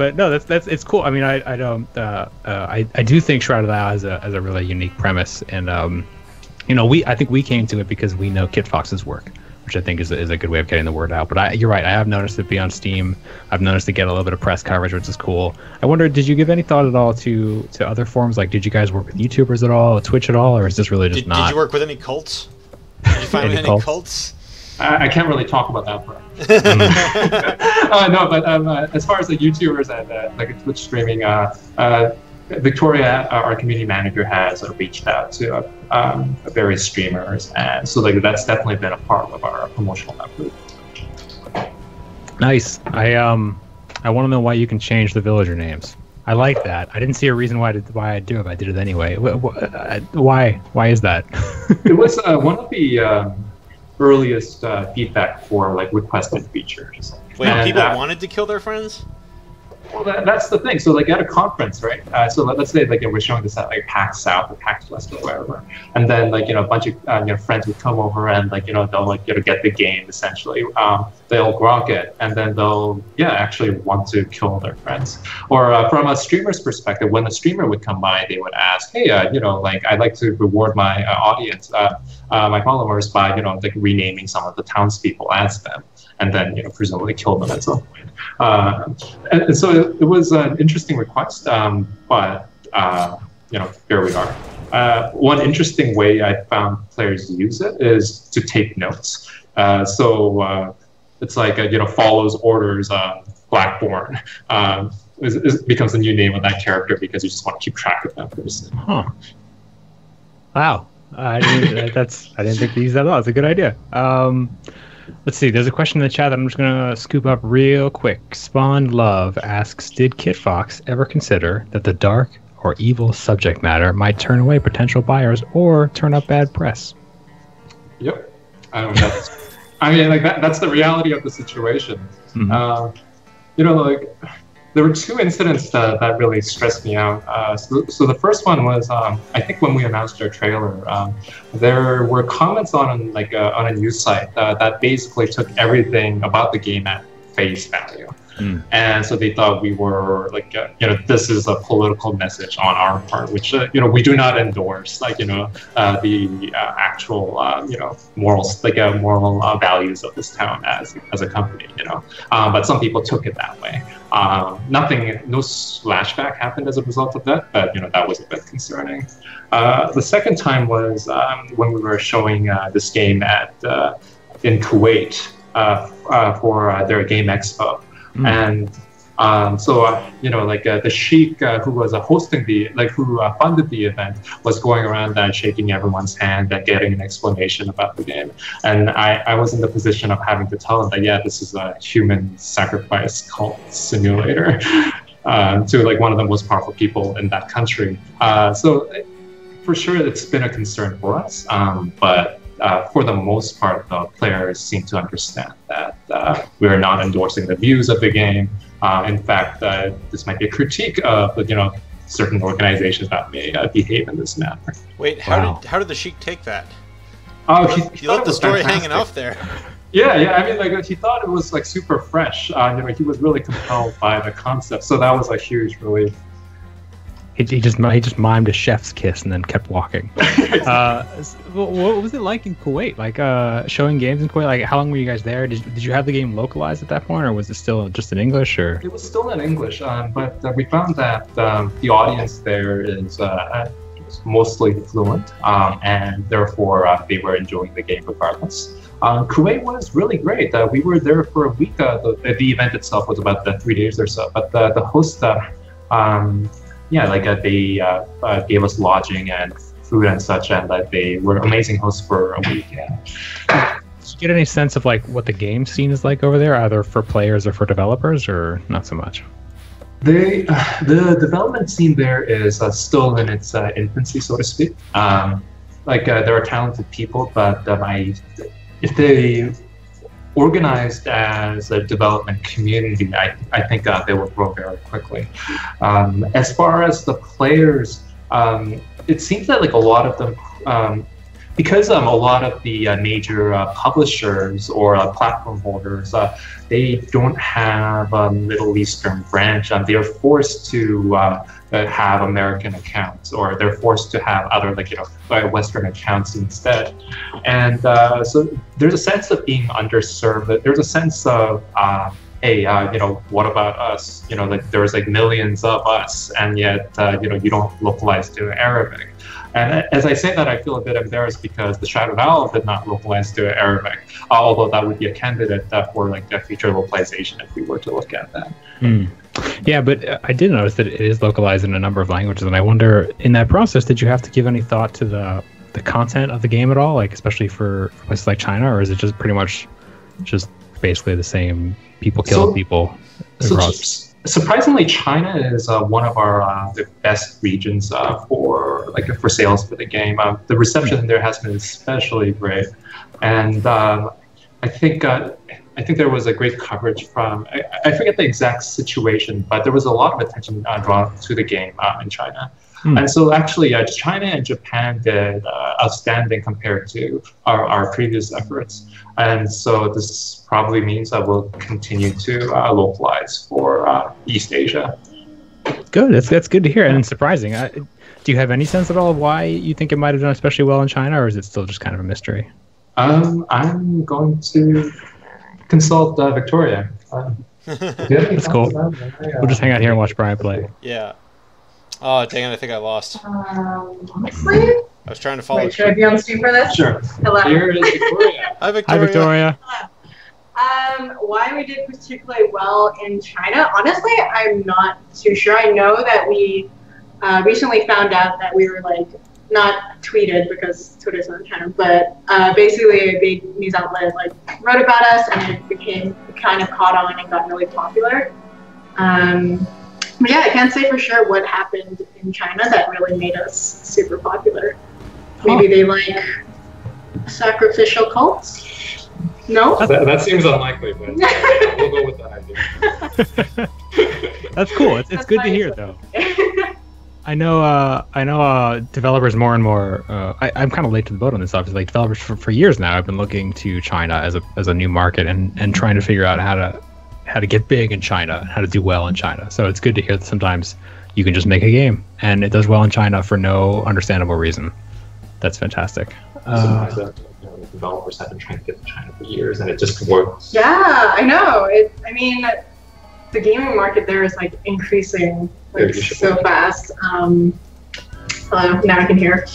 but no, that's that's it's cool. I mean, I I don't uh, uh, I I do think Shrouded Isle has a has a really unique premise, and um, you know, we I think we came to it because we know Kitfox's work, which I think is a, is a good way of getting the word out. But I, you're right, I have noticed it be on Steam. I've noticed it get a little bit of press coverage, which is cool. I wonder, did you give any thought at all to to other forms? Like, did you guys work with YouTubers at all, Twitch at all, or is this really just
did,
not?
Did you work with any cults? Did you <laughs> find any, any cults? cults?
I, I can't really talk about that part. <laughs> <laughs> uh, no, but um, uh, as far as the YouTubers and uh, like Twitch streaming, uh, uh, Victoria, our community manager, has reached out to um, various streamers, and so like that's definitely been a part of our promotional effort.
Nice. I um, I want to know why you can change the villager names. I like that. I didn't see a reason why to, why I'd do it, but I did it anyway. Why? Why is that? <laughs>
it was uh, one of the um, earliest uh, feedback for like requested features.
Wait,
And,
people
uh,
wanted to kill their friends?
Well, that, that's the thing. So, like at a conference, right? Uh, so let, us say like we're showing this at like PAX South or PAX West or wherever, and then like you know a bunch of uh, you know friends would come over and like you know they'll like you know get the game essentially. Um, they'll grok it, and then they'll yeah actually want to kill their friends. Or uh, from a streamer's perspective, when the streamer would come by, they would ask, hey, uh, you know, like I'd like to reward my uh, audience, uh, my followers by you know like renaming some of the townspeople as them, and then you know presumably kill them at some point. Uh, and, and so it, it was an interesting request, um, but uh, you know, here we are. Uh, one interesting way I found players use it is to take notes. Uh, so uh, it's like uh, you know follows orders. Blackborn um, is, is, becomes the new name of that character because you just want to keep track of that person.
Huh. Wow. I didn't, <laughs> that's I didn't think to use that at all. It's a good idea. Um, let's see. There's a question in the chat that I'm just gonna scoop up real quick. Spawn Love asks, "Did Kitfox ever consider that the dark or evil subject matter might turn away potential buyers or turn up bad press?"
Yep. I don't know. I mean, like that, that's the reality of the situation.
Mhm.
Uh, you know, like there were two incidents that, that really stressed me out. Uh, so, so the first one was, um, I think when we announced our trailer, um, there were comments on like a, on a news site uh, that basically took everything about the game at face value.
Mm.
And so they thought we were like, uh, you know, this is a political message on our part, which, uh, you know, we do not endorse, like, you know, uh, the uh, actual, uh, you know, morals, like uh, moral values of this town as, as a company, you know. Um, but some people took it that way. Um, nothing, no splashback happened as a result of that, but, you know, that was a bit concerning. The second time was um, when we were showing this game at in Kuwait for their game expo,
Mm.
and um, so uh, you know, like uh, the sheik uh, who was uh, hosting the, like who uh, funded the event, was going around uh, shaking everyone's hand and getting an explanation about the game, and I, I was in the position of having to tell him that yeah, this is a human sacrifice cult simulator. Uh, <laughs> to like one of the most powerful people in that country. So for sure it's been a concern for us, um, but uh, for the most part, the players seem to understand that uh, we are not endorsing the views of the game. Uh, in fact, uh, this might be a critique of you know certain organizations that may uh, behave in this manner.
Wait, how
Wow.
did how did the sheik take that?
Oh,
You
he-
left-
he
you left the
was
story hanging off there. <laughs>
Yeah, yeah. I mean, like he thought it was like super fresh. Uh, you know, he was really compelled by the concept, so that was a huge relief.
He, he just he just mimed a chef's kiss and then kept walking. <laughs> Uh, <laughs> what was it like in Kuwait? Like uh, showing games in Kuwait? Like how long were you guys there? Did, did you have the game localized at that point, or was it still just in English? Or
It was still in English, um, but uh, we found that um, the audience there is uh, mostly fluent, um, and therefore uh, they were enjoying the game regardless. Uh, Kuwait was really great. Uh, we were there for a week. Uh, the, the event itself was about uh, three days or so, but the, the host, uh, um, yeah, like uh, they uh, uh, gave us lodging and food and such, and uh, they were amazing hosts for a week. Yeah.
did you get any sense of like what the game scene is like over there, either for players or for developers, or not so much?
They, <sighs> the development scene there is uh, still in its uh, infancy, so to speak. Um, like uh, there are talented people, but um, I, if they organized as a development community, I, I think uh, they will grow very quickly. Um, as far as the players, um, it seems that like a lot of them, um, because um, a lot of the uh, major uh, publishers or uh, platform holders, uh, they don't have a Middle Eastern branch. Um, they are forced to uh, have American accounts, or they're forced to have other like you know Western accounts instead. And uh, so there's a sense of being underserved. There's a sense of uh, hey, uh, you know, what about us? You know, like there's like millions of us, and yet uh, you know you don't localize to Arabic. And as I say that, I feel a bit embarrassed because the Shrouded Isle did not localize to Arabic, although that would be a candidate for like a future localization if we were to look at that.
Hmm. Yeah, but uh, I did notice that it is localized in a number of languages, and I wonder, in that process, did you have to give any thought to the the content of the game at all, like especially for, for places like China, or is it just pretty much just basically the same people kill
So-
people
So, surprisingly, China is uh, one of our uh, the best regions uh, for like for sales for the game. Uh, the reception there has been especially great, and um, I think uh, I think there was a great coverage from I, I, forget the exact situation, but there was a lot of attention uh, drawn to the game in China. Hmm. And so actually, uh, China and Japan did uh, outstanding compared to our, our previous efforts. And so this probably means that we'll continue to uh, localize for uh, East Asia.
Good. That's, that's good to hear and surprising. Uh, do you have any sense at all of why you think it might have done especially well in China, or is it still just kind of a mystery?
Um, I'm going to consult uh, Victoria. <laughs>
That's cool. We'll just hang out here and watch Brian play.
Yeah. Oh, dang it, I think I lost.
Um, honestly?
I was trying to follow.
Wait, should I be on stream for this?
Sure.
Hello.
Here is Victoria. <laughs>
Hi, Victoria.
Hi, Victoria.
Um, why we did particularly well in China, honestly, I'm not too sure. I know that we uh, recently found out that we were like not tweeted because Twitter's not in China, but uh, basically a big news outlet like wrote about us and it became kind of caught on and got really popular. Um, but yeah, I can't say for sure what happened in China that really made us super popular. Maybe they like sacrificial cults. No,
that, that seems unlikely, but we'll go with that
idea. <laughs> <laughs> That's cool. It's, it's good to hear, though. <laughs> I know. Uh, I know. Uh, developers more and more. Uh, I, am kind of late to the boat on this. Obviously, like developers for, for years now, I've been looking to China as a as a new market and and trying to figure out how to how to get big in China, how to do well in China. So it's good to hear that sometimes you can just make a game and it does well in China for no understandable reason. That's fantastic.
Uh, developers have been trying to get to China for years and it just works.
Yeah, I know. It, I mean, the gaming market there is like increasing like, so fast. Um, uh, now I can hear.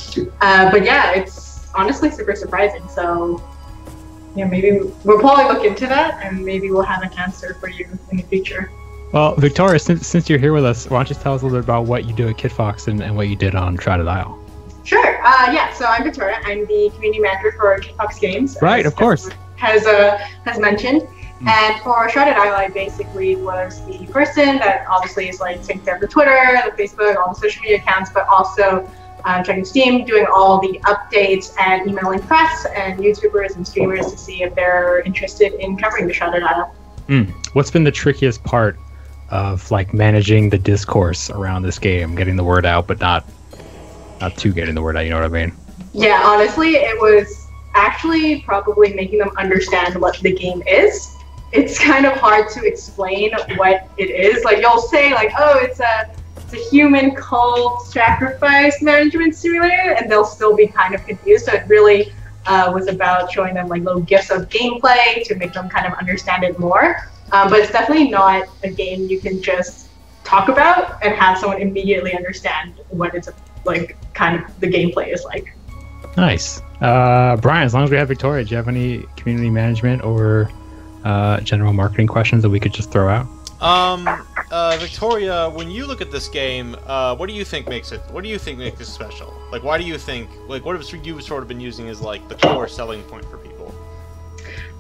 Uh, but yeah, it's honestly super surprising. So yeah, maybe we'll probably look into that, and maybe we'll have an answer for you in the future.
Well, Victoria, since, since you're here with us, why don't you tell us a little bit about what you do at Kitfox and, and what you did on Shrouded Isle?
Sure. Uh, yeah. So I'm Victoria. I'm the community manager for Kitfox Games.
Right. Of course.
Has uh, has mentioned. Mm. And for Shrouded Isle, I basically was the person that obviously is like taking care of the Twitter, the Facebook, all the social media accounts, but also um, checking Steam, doing all the updates, and emailing press and YouTubers and streamers to see if they're interested in covering the Shrouded Isle.
Mm. What's been the trickiest part of like managing the discourse around this game, getting the word out, but not not too getting the word out? You know what I mean?
Yeah, honestly, it was actually probably making them understand what the game is. It's kind of hard to explain what it is. Like you'll say, like, "Oh, it's a it's a human cult sacrifice management simulator, and they'll still be kind of confused. So it really uh, was about showing them like little gifts of gameplay to make them kind of understand it more. Um, but it's definitely not a game you can just talk about and have someone immediately understand what it's like, kind of the gameplay is like.
Nice, uh, Brian. As long as we have Victoria, do you have any community management or uh, general marketing questions that we could just throw out?
Um, uh, Victoria, when you look at this game, uh, what do you think makes it? What do you think makes it special? Like, why do you think? Like, what have you sort of been using as like the core selling point for people?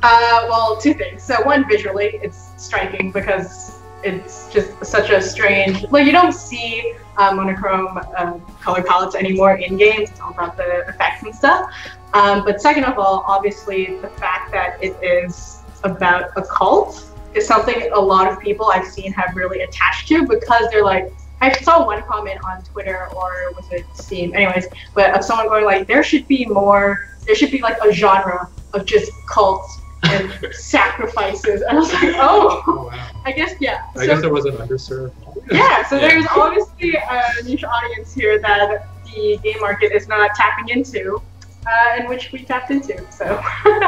Uh, well, two things. So one, visually, it's striking because it's just such a strange. Like, you don't see uh, monochrome uh, color palettes anymore in games. It's all about the effects and stuff. Um, but second of all, obviously, the fact that it is about a cult is something a lot of people I've seen have really attached to because they're like, I saw one comment on Twitter or was it Steam, anyways, but of someone going like, there should be more, there should be like a genre of just cults and <laughs> sacrifices. And I was like, oh, oh wow. I guess, yeah.
I so, guess there was an underserved.
Yeah, so yeah. there's obviously a niche audience here that the game market is not tapping into, uh, in which we tapped into, so.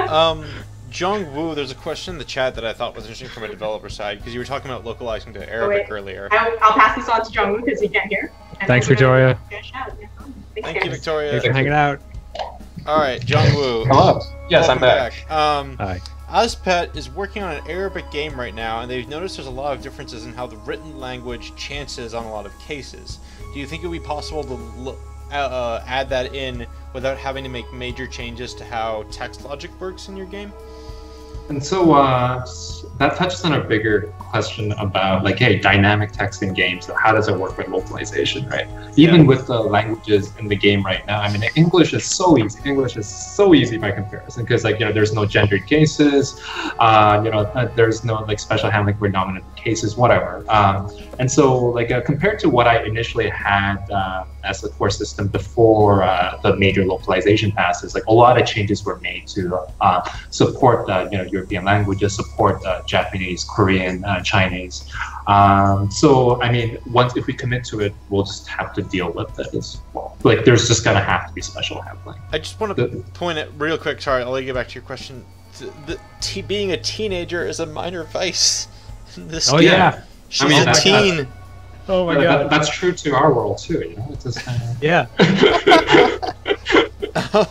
um, Jongwoo, there's a question in the chat that I thought was interesting from a developer side because you were talking about localizing to Arabic oh, earlier.
I'll, I'll, pass this on to Jongwoo because he can't hear.
Thanks, Victoria.
Thank you, Victoria.
Thanks for hanging out.
All right, Jongwoo.
Hello. Yes, I'm back.
back. Um,
Hi.
Ozpet is working on an Arabic game right now, and they've noticed there's a lot of differences in how the written language chances on a lot of cases. Do you think it would be possible to uh, uh, add that in without having to make major changes to how text logic works in your game?
And so uh, that touches on a bigger question about like, hey, dynamic text in games. So how does it work with localization, right? Even
Yeah.
with the languages in the game right now, I mean, English is so easy. English is so easy by comparison because like you know, there's no gendered cases, uh, you know, uh, there's no like special handling for dominant cases, whatever. Um, and so like uh, compared to what I initially had uh, as a core system before uh, the major localization passes, like a lot of changes were made to uh, support the you know European languages, support uh, Japanese, Korean, uh, Chinese. Um, so I mean, once if we commit to it, we'll just have to deal with it as well. Like there's just gonna have to be special handling.
I just want to
The-
point it real quick. Sorry, I'll let you get back to your question. The, the t- being a teenager is a minor vice. In This
Oh
game.
yeah.
she's
I mean,
a
that-
teen.
Oh my
That-
god.
that- that's true to our world too. You know, it's just kind of.
Yeah. <laughs>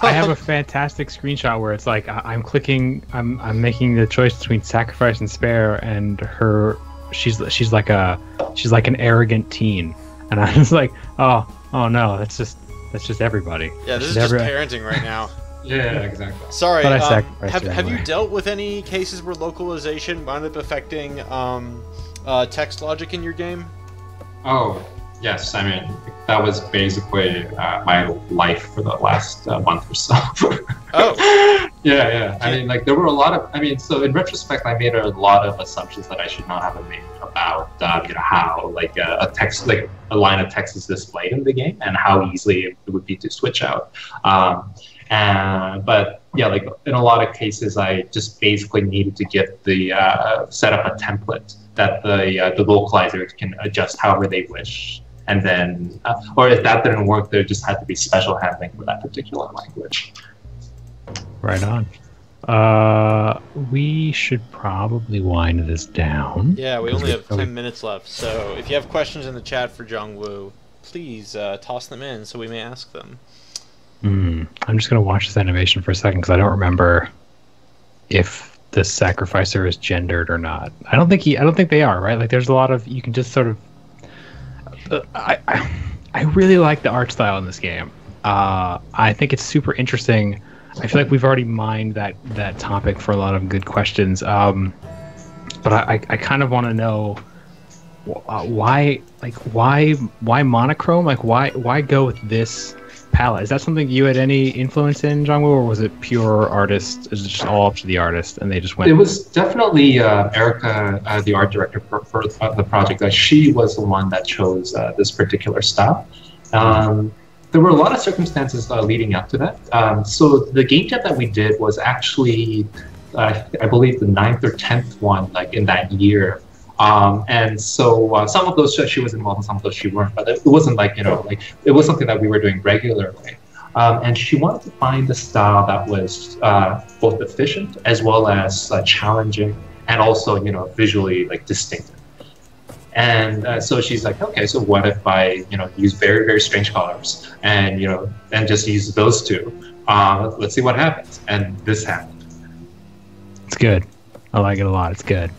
I have a fantastic screenshot where it's like I- I'm clicking, I'm I'm making the choice between sacrifice and spare, and her, she's she's like a she's like an arrogant teen, and I was like, oh oh no, that's just that's just everybody.
yeah, this is
That's
just
every-
parenting right now.
Yeah, exactly.
Sorry.
But I
um,
sacrificed
have,
it
have you dealt with any cases where localization wound up affecting um, uh, text logic in your game?
Oh, yes. I mean, that was basically uh, my life for the last uh, month or so. <laughs>
Oh. <laughs>
yeah, yeah. I mean, like, there were a lot of. I mean, so in retrospect, I made a lot of assumptions that I should not have made about, um, you know, how like a, a text, like a line of text is displayed in the game, and how easily it would be to switch out. Um, and but yeah, like in a lot of cases, I just basically needed to get the uh, set up a template that the uh, the localizer can adjust however they wish. And then, uh, or if that didn't work, there just had to be special handling for that particular language.
Right on. Uh, we should probably wind this down.
Yeah, we only
we-
have 10 minutes left, so if you have questions in the chat for Jongwoo, please uh, toss them in so we may ask them.
I'm just gonna watch this animation for a second because I don't remember if the sacrificer is gendered or not. I don't think he. I don't think they are. Right? Like, there's a lot of you can just sort of. Uh, I, I I really like the art style in this game. Uh, I think it's super interesting. I feel like we've already mined that that topic for a lot of good questions. Um, but I, I, I kind of want to know uh, why like why why monochrome like why why go with this palette is that something you had any influence in Jongwoo, or was it pure artist is it just all up to the artist and they just went
It was definitely uh, Erica, uh, the art director for, for the project. That she was the one that chose uh, this particular style. Um, there were a lot of circumstances uh, leading up to that. Um, so the game jam that we did was actually, uh, I believe, the ninth or tenth one, like in that year. Um, and so uh, some of those she was involved, and some of those she weren't. But it wasn't like you know, like it was something that we were doing regularly. Um, and she wanted to find a style that was uh, both efficient as well as uh, challenging and also you know visually like distinctive. And uh, so she's like, okay, so what if I you know use very very strange colors and you know and just use those two? Uh, let's see what happens. And this happened.
it's good i like it a lot it's good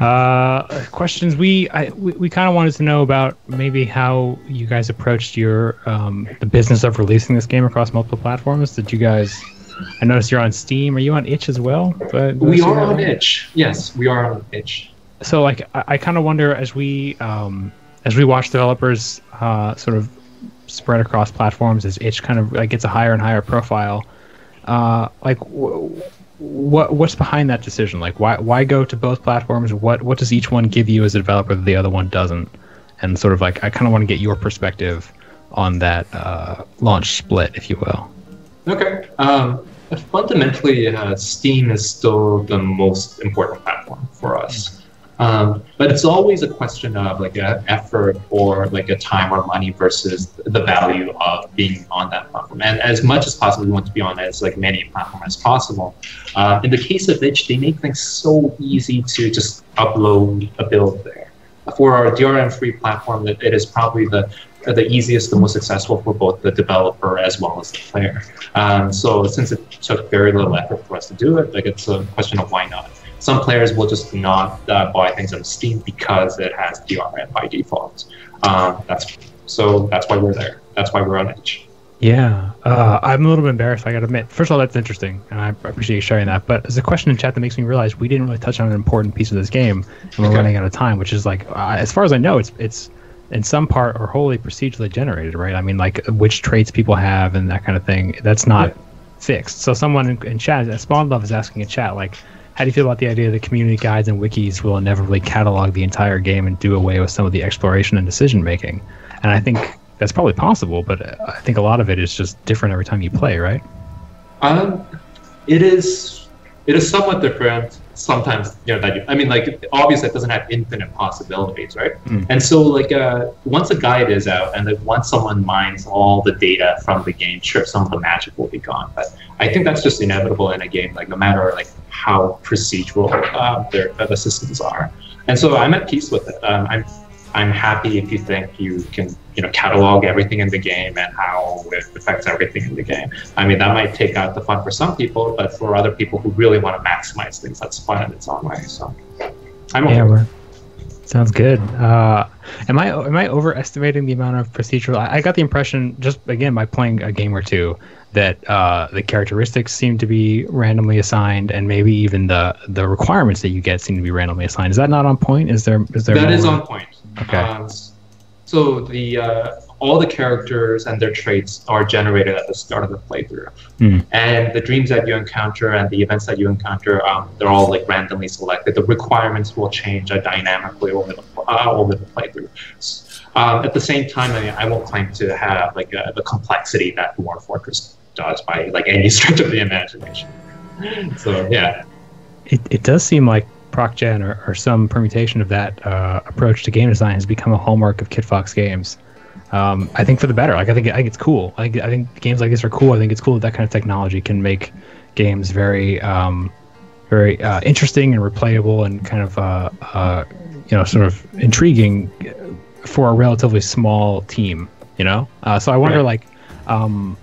uh questions we i we, we kind of wanted to know about maybe how you guys approached your um the business of releasing this game across multiple platforms did you guys i noticed you're on steam are you on itch as well But-
We are on itch. Yes, we are on itch.
so like i, I kind of wonder as we um as we watch developers uh sort of spread across platforms as itch kind of like gets a higher and higher profile uh like w- what what's behind that decision like why why go to both platforms what what does each one give you as a developer that the other one doesn't and sort of like i kind of want to get your perspective on that uh launch split if you will
Okay. Um, fundamentally, uh, Steam is still the most important platform for us. Um, but it's always a question of like a effort or like a time or money versus the value of being on that platform. And as much as possible, we want to be on as like many platforms as possible. Uh, in the case of Itch, they make things so easy to just upload a build there. For our DRM-free platform, it is probably the the easiest, the most successful for both the developer as well as the player. Um, so since it took very little effort for us to do it, like it's a question of why not. Some players will just not uh, buy things on Steam because it has DRM by default. Um, that's so that's why we're there. That's why we're on itch.
Yeah, uh, I'm a little bit embarrassed. I got to admit. First of all, that's interesting, and I appreciate you sharing that. But there's a question in chat that makes me realize we didn't really touch on an important piece of this game, and we're
Okay.
running out of time. Which is like, uh, as far as I know, it's it's in some part or wholly procedurally generated, right? I mean, like which traits people have and that kind of thing. That's not
Yeah.
fixed. So someone in, in chat, Spawn Love is asking in chat, like, how do you feel about the idea that community guides and wikis will inevitably catalog the entire game and do away with some of the exploration and decision making? And I think that's probably possible, but uh, I think a lot of it is just different every time you play, right?
Um, it is it is somewhat different. Sometimes you know that you, I mean, like obviously it doesn't have infinite possibilities, right?
Mm.
And so like uh, once a guide is out, and like once someone mines all the data from the game, sure, some of the magic will be gone. But I think that's just inevitable in a game, like no matter like how procedural uh, their the systems are. And so I'm at peace with it. Um, I'm I'm happy if you think you can, you know, catalog everything in the game and how it affects everything in the game. I mean, that might take out the fun for some people, but for other people who really want to maximize things, that's fun in its own way. So, I'm okay.
Yeah, sounds good. Uh, am I am I overestimating the amount of procedural? I, I got the impression just again by playing a game or two that uh, the characteristics seem to be randomly assigned, and maybe even the the requirements that you get seem to be randomly assigned. Is that not on point? Is there is there
That is on point.
Okay.
Um, so the uh, all the characters and their traits are generated at the start of the playthrough,
Hmm.
and the dreams that you encounter and the events that you encounter, um, they're all like randomly selected. The requirements will change uh, dynamically over the uh, over the playthrough. Um, at the same time, I, mean, I won't claim to have like uh, the complexity that Dwarf Fortress does by like any <laughs> stretch of the imagination. So yeah,
It, it does seem like ProcGen or, or some permutation of that uh, approach to game design has become a hallmark of Kitfox games. Um, I think for the better. Like I think I think it's cool. I think I think games like this are cool. I think it's cool that that kind of technology can make games very um, very uh, interesting and replayable and kind of uh, uh, you know sort of intriguing for a relatively small team. You know, uh, so I wonder
Right.
like. Um,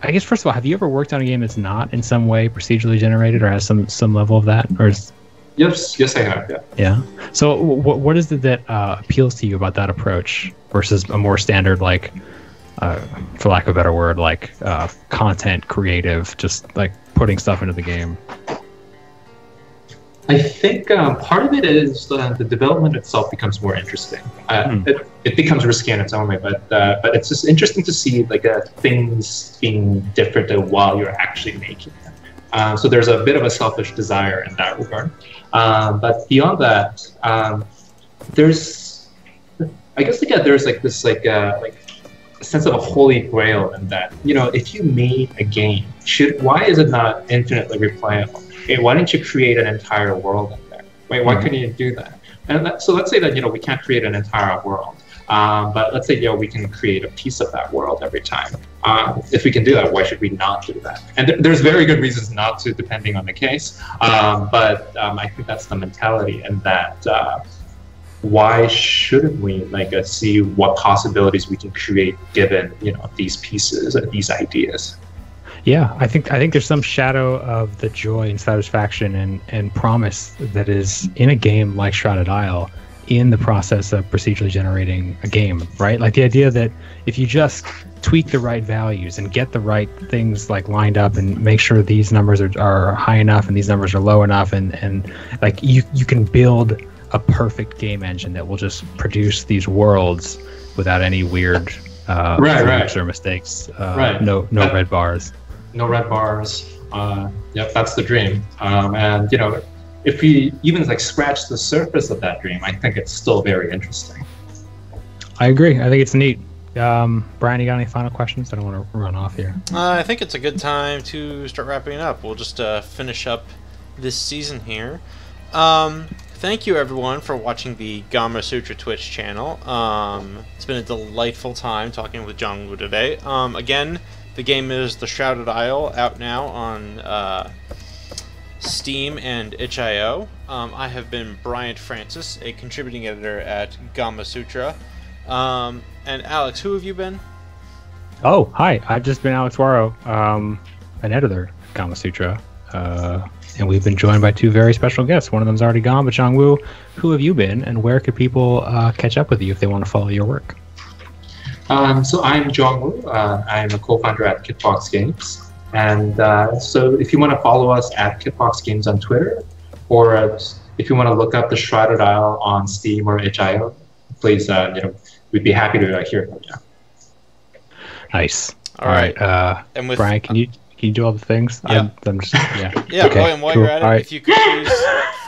I guess first of all, have you ever worked on a game that's not in some way procedurally generated or has some some level of that, or is
yes, yes, I have. Yeah.
yeah? So what what is it that uh, appeals to you about that approach versus a more standard like, uh, for lack of a better word, like uh, content creative, just like putting stuff into the game?
I think um, part of it is uh, the development itself becomes more interesting. Uh,
Hmm.
it, it becomes risky in its own way, but uh, but it's just interesting to see like uh, things being different uh, while you're actually making them. Um, so there's a bit of a selfish desire in that regard. Um, but beyond that, um, there's I guess like yeah, there's like this like uh, like a sense of a holy grail in that you know if you made a game, should why is it not infinitely replayable? Hey, why didn't you create an entire world in there? Wait, why
Mhm.
couldn't you do that? And that, so let's say that you know we can't create an entire world, um, but let's say you know we can create a piece of that world every time. Um, if we can do that, why should we not do that? And th- there's very good reasons not to, depending on the case. Um, but um, I think that's the mentality, and that uh, why shouldn't we like uh, see what possibilities we can create given you know these pieces and these ideas?
Yeah, I think I think there's some shadow of the joy and satisfaction and, and promise that is in a game like Shrouded Isle in the process of procedurally generating a game, right? Like the idea that if you just tweak the right values and get the right things like lined up and make sure these numbers are, are high enough and these numbers are low enough and, and like you you can build a perfect game engine that will just produce these worlds without any weird uh,
Right, right.
or mistakes. Uh,
Right.
No no
Uh,
red bars.
no red bars. Uh, yep, that's the dream. Um, and you know, if we even like scratch the surface of that dream, I think it's still very interesting.
I agree. I think it's neat. Um, Brian, you got any final questions? I don't want to run off here.
Uh, I think it's a good time to start wrapping up. We'll just uh, finish up this season here. Um, thank you everyone for watching the Gamasutra Twitch channel. Um, it's been a delightful time talking with Jongwoo today. Um, again, the game is The Shrouded Isle, out now on uh, Steam and itch.io. Um, I have been Bryant Francis, a contributing editor at Gamasutra. Um, and Alex, who have you been?
Oh, hi. I've just been Alex Wawro, um, an editor at Gamasutra. Uh, and we've been joined by two very special guests. One of them's already gone, but Jongwoo, who have you been, and where could people uh, catch up with you if they want to follow your work?
Um, so I'm Jongwoo. Uh, I'm a co-founder at Kitfox Games. And uh, so if you want to follow us at Kitfox Games on Twitter, or uh, if you want to look up the Shrouded Isle on Steam or itch.io, please, uh, you know, we'd be happy to uh, hear from you.
Nice.
All right.
Uh,
And with
Brian, can you can you do all the things?
Yeah.
I'm, I'm just yeah. <laughs>
Yeah,
Okay,
oh, and while
cool.
you're at it,
All right.
if you could please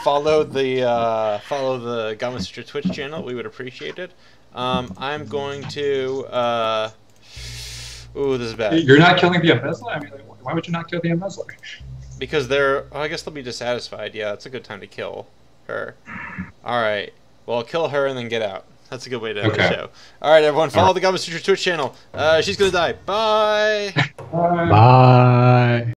follow the uh, follow the Gamasutra Twitch channel, we would appreciate it. Um, I'm going to. Uh, ooh, this is bad
You're not killing the embezzler? I mean, like, why would you not kill the embezzler?
because they're. Oh, I guess they'll be dissatisfied. Yeah, it's a good time to kill her. All right. Well, kill her and then get out. That's a good way to end the show. All right, everyone, follow
All right.
the Gamasutra Twitch channel. Uh, she's gonna die. Bye.
Bye.
Bye.